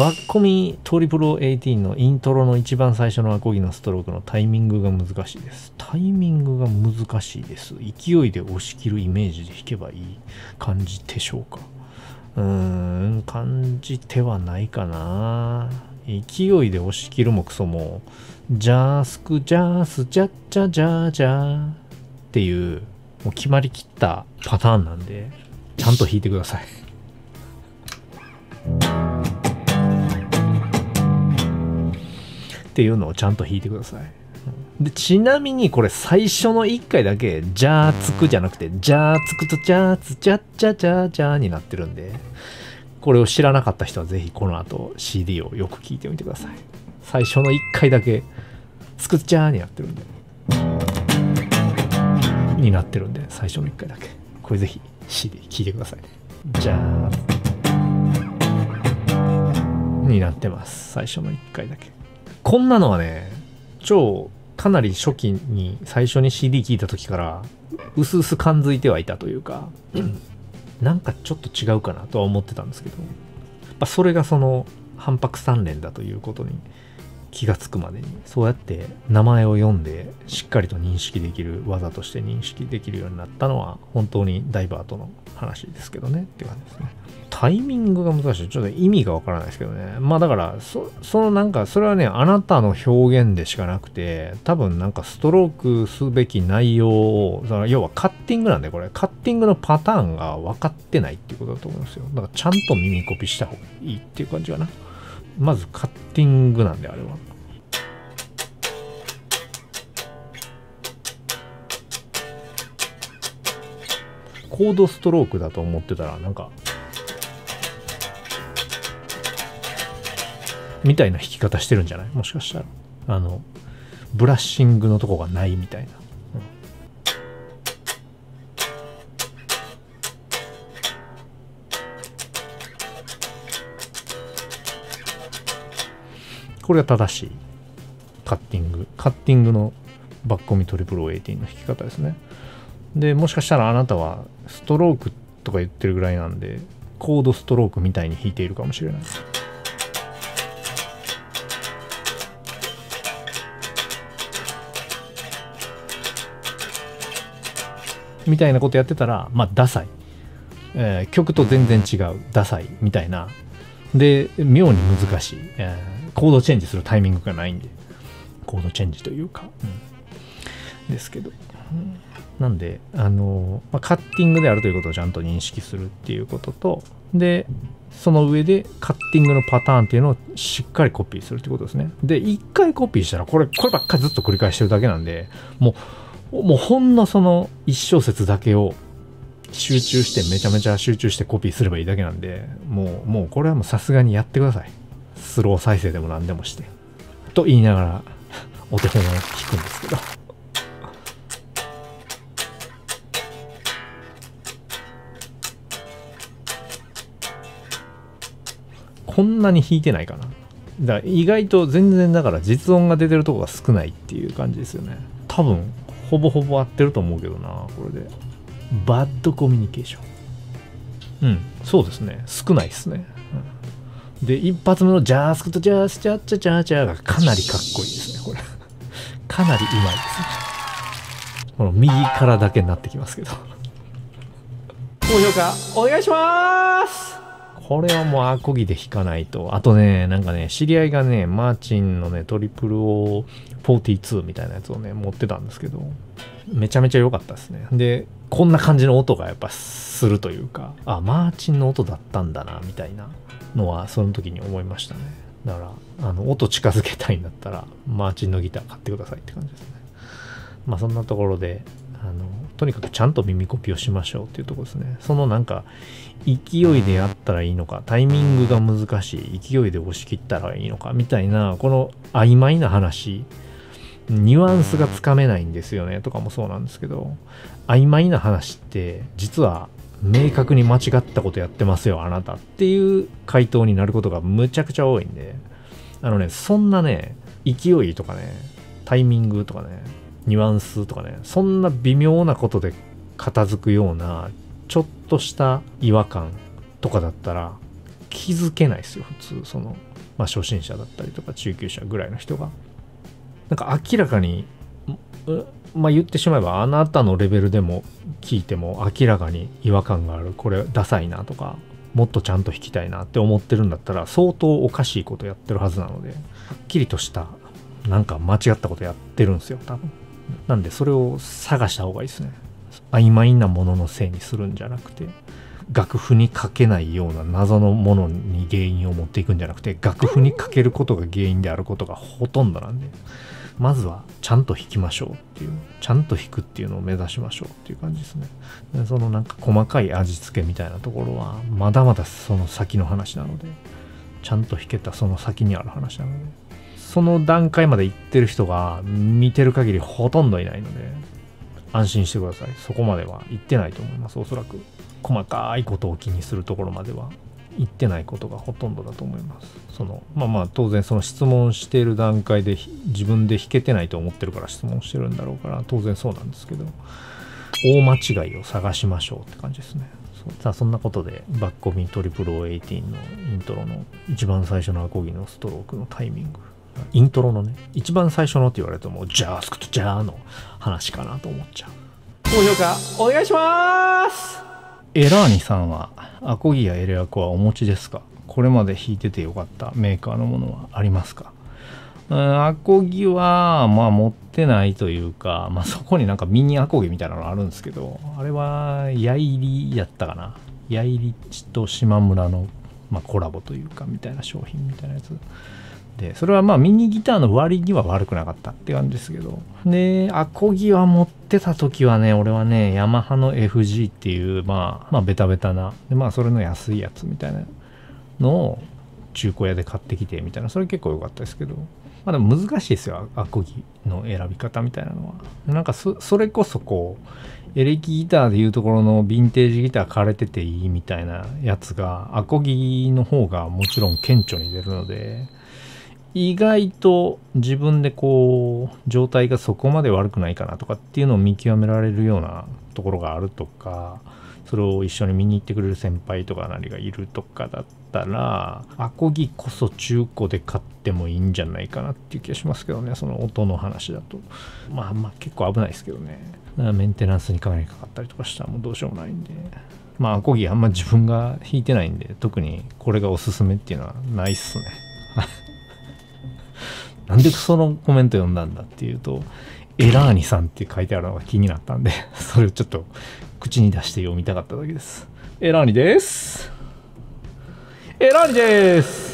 バッコミトリプル18のイントロの一番最初のアコギのストロークのタイミングが難しいです。タイミングが難しいです。勢いで押し切るイメージで弾けばいい感じでしょうかうーん、感じてはないかな。勢いで押し切るもクソも、ジャースクジャースジャッジャジャージャーっていう、もう決まりきったパターンなんで、ちゃんと弾いてください。っていうのをちゃんと弾いてください。でちなみにこれ最初の1回だけ「じゃあつく」じゃなくて「じゃあつくとじゃあつじゃっちゃじゃじゃ」になってるんでこれを知らなかった人はぜひこの後 CD をよく聴いてみてください。最初の1回だけ「つくっちゃ」になってるんで。になってるんで最初の1回だけ。これぜひ CD 聴いてください。じゃあになってます。最初の1回だけこんなのはね超かなり初期に最初に CD 聴いた時からうすうす感づいてはいたというかなんかちょっと違うかなとは思ってたんですけどやっぱそれがその反白三連だということに気がつくまでにそうやって名前を読んでしっかりと認識できる技として認識できるようになったのは本当にダイバーとの話ですけどねっていう感じですね。タイミングが難しい。ちょっと意味がわからないですけどね。まあだから、そのなんか、それはね、あなたの表現でしかなくて、多分なんかストロークすべき内容を、その要はカッティングなんで、これ、カッティングのパターンが分かってないっていうことだと思うんですよ。だからちゃんと耳コピした方がいいっていう感じかな。まずカッティングなんで、あれは。コードストロークだと思ってたら、なんか、みたいな弾き方してるんじゃない？もしかしたら。あの、ブラッシングのとこがないみたいな。これが正しいカッティング。カッティングのバッコミトリプル18の弾き方ですね。で、もしかしたらあなたはストロークとか言ってるぐらいなんで、コードストロークみたいに弾いているかもしれない。みたいなことやってたら、まあ、ダサい。えー、曲と全然違う、ダサい、みたいな。で、妙に難しい、えー、コードチェンジするタイミングがないんで、コードチェンジというか、うん、ですけど。なんで、あのまあ、カッティングであるということをちゃんと認識するっていうことと、で、その上でカッティングのパターンっていうのをしっかりコピーするってことですね。で、一回コピーしたら、これ、こればっかりずっと繰り返してるだけなんで、もう、もうほんのその一小節だけを集中してめちゃめちゃ集中してコピーすればいいだけなんでもうもうこれはもうさすがにやってください。スロー再生でも何でもして。と言いながら お手本を弾くんですけど。こんなに弾いてないかな。だから意外と全然だから実音が出てるとこが少ないっていう感じですよね。多分ほぼほぼ合ってると思うけどなこれで。バッドコミュニケーションうん。そうですね。少ないですね、うん、で一発目のジャースクとジャースチャッチャチャチャがかなりかっこいいですねこれ。かなりうまいですね。この右からだけになってきますけど。高評価お願いします。これはもうアコギで弾かないと。あとね、なんかね、知り合いがね、マーチンのね、トリプルを42みたいなやつをね、持ってたんですけど、めちゃめちゃ良かったですね。で、こんな感じの音がやっぱするというか、あ、マーチンの音だったんだな、みたいなのは、その時に思いましたね。だから、あの、音近づけたいんだったら、マーチンのギター買ってくださいって感じですね。まあそんなところで、あの、とにかくちゃんと耳コピをしましょうっていうとこですね。そのなんか、勢いでやったらいいのか、タイミングが難しい、勢いで押し切ったらいいのか、みたいな、この曖昧な話、ニュアンスがつかめないんですよね、とかもそうなんですけど、曖昧な話って、実は明確に間違ったことやってますよ、あなたっていう回答になることがむちゃくちゃ多いんで、あのね、そんなね、勢いとかね、タイミングとかね、ニュアンスとかねそんな微妙なことで片付くようなちょっとした違和感とかだったら気づけないですよ普通。その、まあ、初心者だったりとか中級者ぐらいの人が。なんか明らかにまあ言ってしまえばあなたのレベルでも聞いても明らかに違和感がある。これダサいなとかもっとちゃんと弾きたいなって思ってるんだったら相当おかしいことやってるはずなのではっきりとしたなんか間違ったことやってるんですよ多分。なんでそれを探した方がいいですね。曖昧なもののせいにするんじゃなくて楽譜に書けないような謎のものに原因を持っていくんじゃなくて楽譜に書けることが原因であることがほとんどなんで。まずはちゃんと弾きましょうっていうちゃんと弾くっていうのを目指しましょうっていう感じですね。でそのなんか細かい味付けみたいなところはまだまだその先の話なのでちゃんと弾けたその先にある話なのでその段階まで行ってる人が見てる限りほとんどいないので安心してください。そこまでは行ってないと思います。おそらく細かいことを気にするところまでは。言ってないことがほとんどだと思います。そのまあまあ当然その質問している段階で自分で弾けてないと思ってるから質問してるんだろうから当然そうなんですけど大間違いを探しましょうって感じですね。さあそんなことでバッコミトリプル18のイントロの一番最初のアコギのストロークのタイミングイントロのね一番最初のって言われるともうジャースクとジャーの話かなと思っちゃう高評価お願いしますエラーニさんはアコギやエレアコはお持ちですか？これまで弾いててよかったメーカーのものはありますか？アコギは、まあ持ってないというか、まあそこになんかミニアコギみたいなのあるんですけど、あれは、ヤイリやったかな？ヤイリチと島村の、まあ、コラボというか、みたいな商品みたいなやつ。で、それはまあミニギターの割には悪くなかったって感じですけど。で、アコギは持ってた時はね、俺はね、ヤマハの FG っていう、まあ、まあベタベタな、でまあそれの安いやつみたいなのを中古屋で買ってきてみたいな、それ結構良かったですけど。まあでも難しいですよ、アコギの選び方みたいなのは。なんかそれこそこう、エレキギターでいうところのヴィンテージギター枯れてていいみたいなやつが、アコギの方がもちろん顕著に出るので、意外と自分でこう状態がそこまで悪くないかなとかっていうのを見極められるようなところがあるとかそれを一緒に見に行ってくれる先輩とか何がいるとかだったらアコギこそ中古で買ってもいいんじゃないかなっていう気がしますけどねその音の話だと。まあまあ結構危ないですけどね。メンテナンスにかなりかかったりとかしたらもうどうしようもないんで。まあアコギあんま自分が弾いてないんで特にこれがおすすめっていうのはないっすね。なんでそのコメント読んだんだっていうと、エラーニさんって書いてあるのが気になったんで、それをちょっと口に出して読みたかっただけです。エラーニです。エラーニです